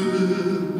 still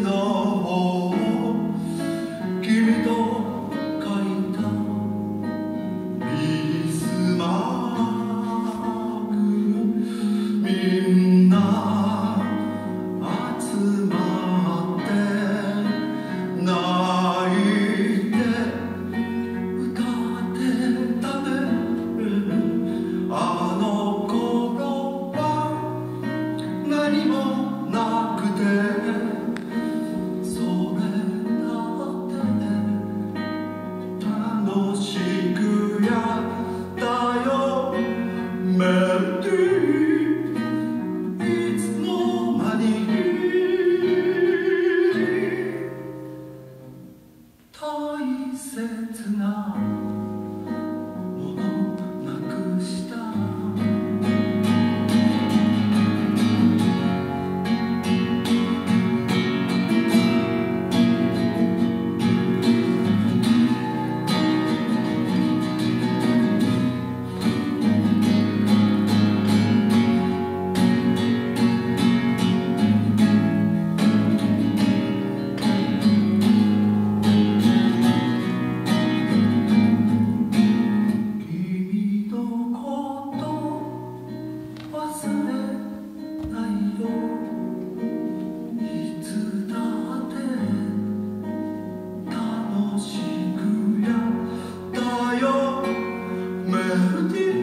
の sunset now. do.